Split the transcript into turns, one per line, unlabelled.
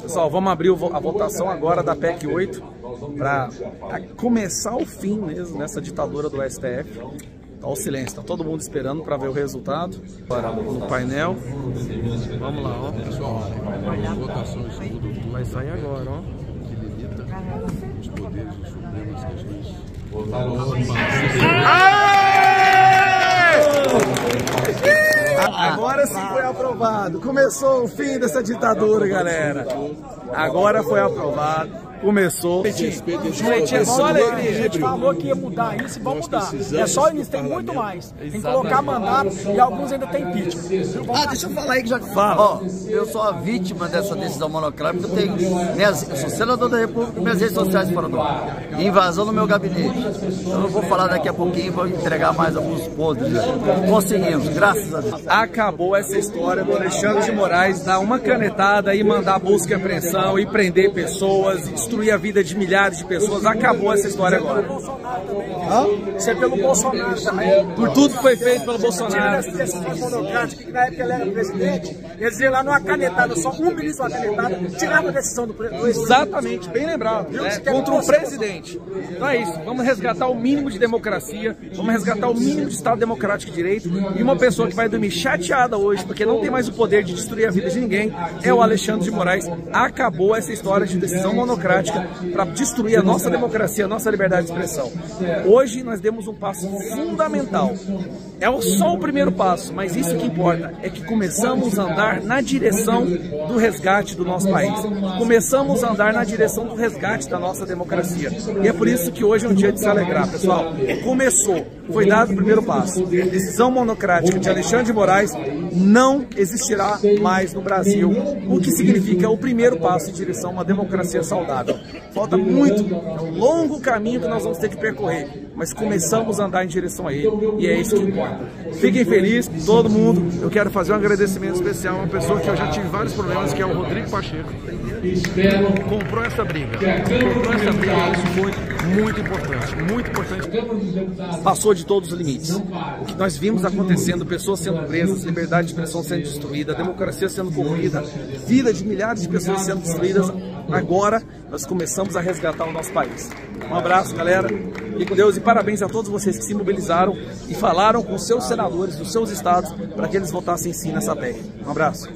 Pessoal, vamos abrir a votação agora da PEC 8 para começar o fim mesmo nessa ditadura do STF. Tá o silêncio, tá todo mundo esperando para ver o resultado. Agora no painel. Vamos lá, ó. Pessoal, votações tudo. Vai sair agora, ó. Que limita os poderes dos supremos que a Agora sim foi aprovado. Começou o fim dessa ditadura, galera. Agora foi aprovado começou.
Gente, é só alegria. A gente falou que ia mudar isso e vamos mudar. É só início, tem muito mais. Tem que colocar mandato e alguns ainda tem impeachment.
Ah, deixa eu falar aí que já fala. Ó, eu sou a vítima dessa decisão monocrática. Eu, tenho minhas, eu sou senador da República minhas redes sociais foram do Invasão no meu gabinete. Eu não vou falar daqui a pouquinho, vou entregar mais alguns podres. Conseguimos, graças a Deus.
Acabou essa história do Alexandre de Moraes dar uma canetada e mandar busca e apreensão e prender pessoas, destruir a vida de milhares de pessoas. Acabou essa história agora.
Isso é pelo Bolsonaro também.
Por tudo que foi feito pelo Bolsonaro.
Que na época ele era presidente, eles iam lá numa canetada, só um ministro uma canetada, tirava a decisão do presidente.
Exatamente, bem lembrado. Né? Contra o presidente. Então é isso, vamos resgatar o mínimo de democracia, vamos resgatar o mínimo de Estado democrático de direito. E uma pessoa que vai dormir chateada hoje, porque não tem mais o poder de destruir a vida de ninguém, é o Alexandre de Moraes. Acabou essa história de decisão monocrática para destruir a nossa democracia, a nossa liberdade de expressão. Hoje nós demos um passo fundamental. É só o primeiro passo, mas isso que importa é que começamos a andar na direção do resgate do nosso país. Começamos a andar na direção do resgate da nossa democracia. E é por isso que hoje é um dia de se alegrar, pessoal. Começou, foi dado o primeiro passo. Decisão monocrática de Alexandre de Moraes não existirá mais no Brasil, o que significa o primeiro passo em direção a uma democracia saudável. Falta muito, é um longo caminho que nós vamos ter que percorrer, mas começamos a andar em direção a ele e é isso que importa. Fiquem felizes, todo mundo. Eu quero fazer um agradecimento especial a uma pessoa que eu já tive vários problemas, que é o Rodrigo Pacheco. Comprou essa briga. Comprou essa briga, isso foi muito importante, muito importante. Passou de todos os limites. O que nós vimos acontecendo, pessoas sendo presas, liberdade de expressão sendo destruída, democracia sendo corroída, vida de milhares de pessoas sendo destruídas, agora nós começamos a resgatar o nosso país. Um abraço, galera. E com Deus e parabéns a todos vocês que se mobilizaram e falaram com seus senadores dos seus estados para que eles votassem sim nessa PEC. Um abraço.